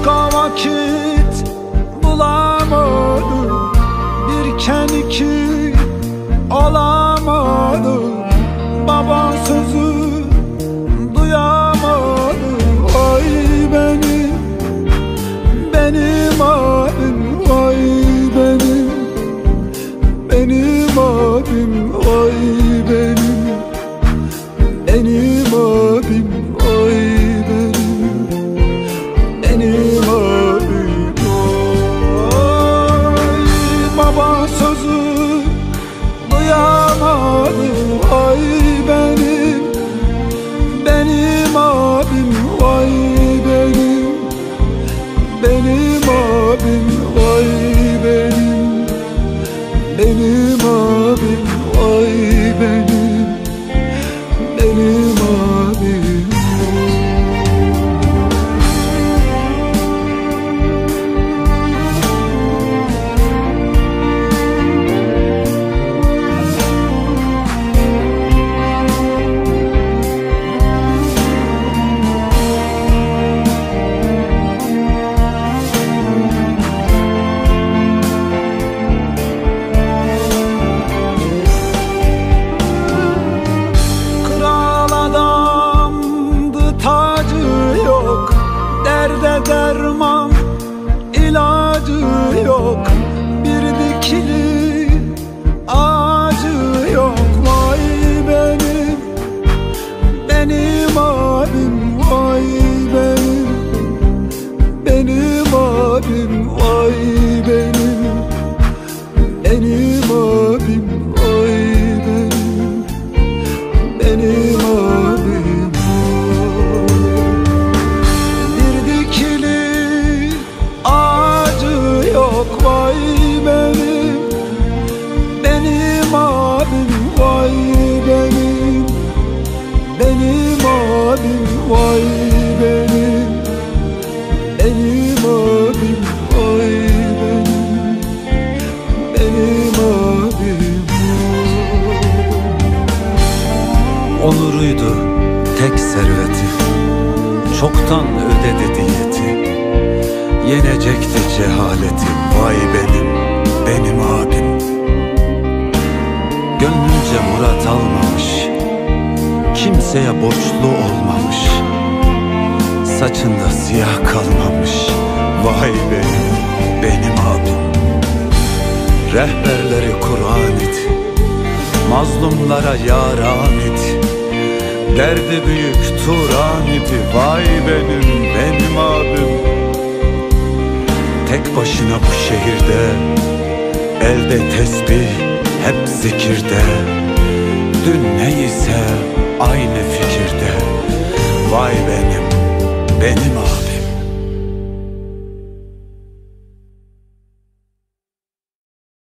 Aşka vakit bulamadım. Bir iki olamadım. Baba sözü duyamadım Vay benim, benim abim Vay benim, benim abim Vay sözü duyamadım. Vay derman ilacı yok abim vay benim. Benim abim vay benim. Benim abim Onuruydu tek serveti Çoktan ödedi diyeti. Yenecekti cehaleti Kimseye borçlu olmamış. Saçında siyah kalmamış. Vay benim, benim abim Rehberleri Kur'an et. Mazlumlara yaran et. Derdi büyük Turan idi Vay benim benim abim Tek başına bu şehirde Elde tesbih hep zikirde. Dün neyse aynı fikirde Vay benim, benim ağam